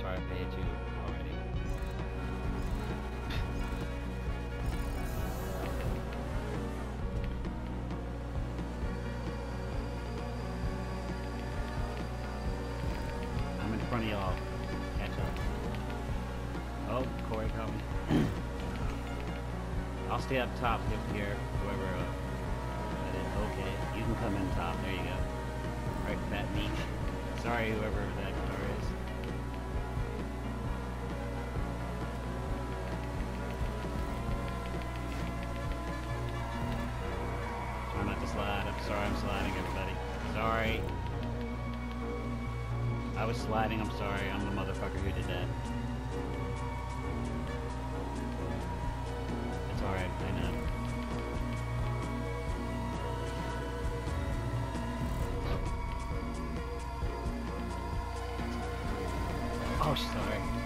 sorry I paid you already. I'm in front of y'all. Catch up. Oh, Corey me. I'll stay up top if here, whoever uh, that. Okay, you can come in top. There you go. Right, fat meat. Sorry, whoever that sorry, I'm sliding, everybody. Sorry. I was sliding, I'm sorry. I'm the motherfucker who did that. It's alright, I know. Oh, sorry.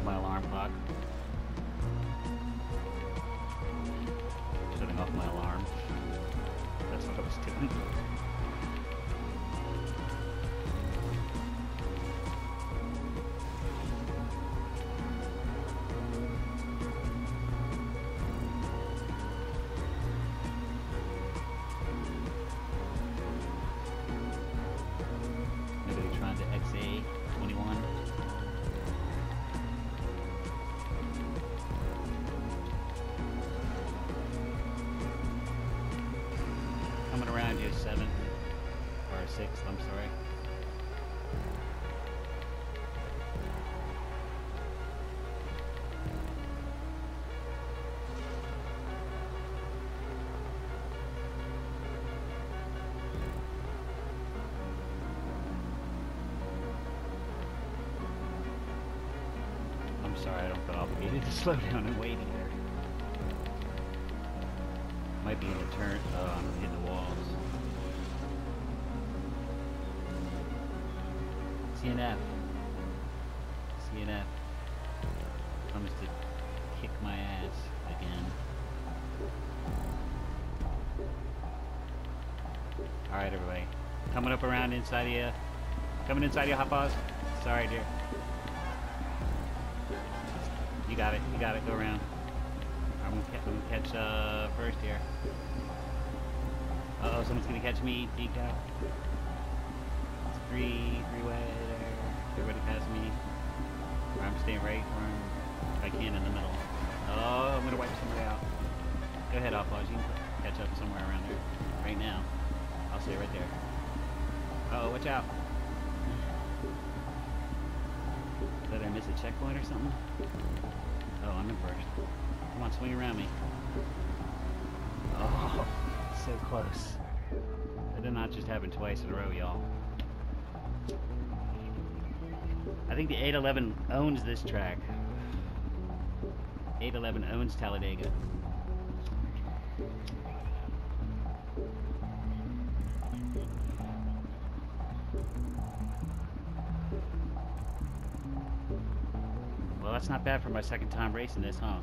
Off my alarm clock. Shutting off my alarm. That's what I was doing. Maybe trying to XA sorry, I don't feel obligated to slow down and wait either. Might be in the turn, uh, I'm the walls. CNF. CNF. Comes to kick my ass again. Alright, everybody. Coming up around inside of you. Coming inside of you, hot pause. Sorry, dear. Got it. You got it. Go around. I'm gonna, I'm gonna catch uh, first here. Uh oh, someone's gonna catch me. Decal. It's three, three way there. Everybody pass me. I'm staying right where I'm, if I can in the middle. Oh, I'm gonna wipe somebody out. Go ahead, Outlaws. You can catch up somewhere around there. Right now. I'll stay right there. Uh oh, watch out. Did I miss a checkpoint or something? Oh, I'm in first. Come on, swing around me. Oh, so close. That did not just happen twice in a row, y'all. I think the 811 owns this track. 811 owns Talladega. That's not bad for my second time racing this, huh?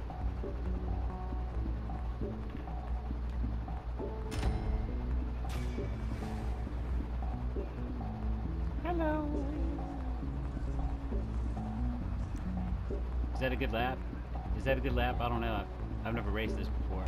Hello. Is that a good lap? Is that a good lap? I don't know. I've, I've never raced this before.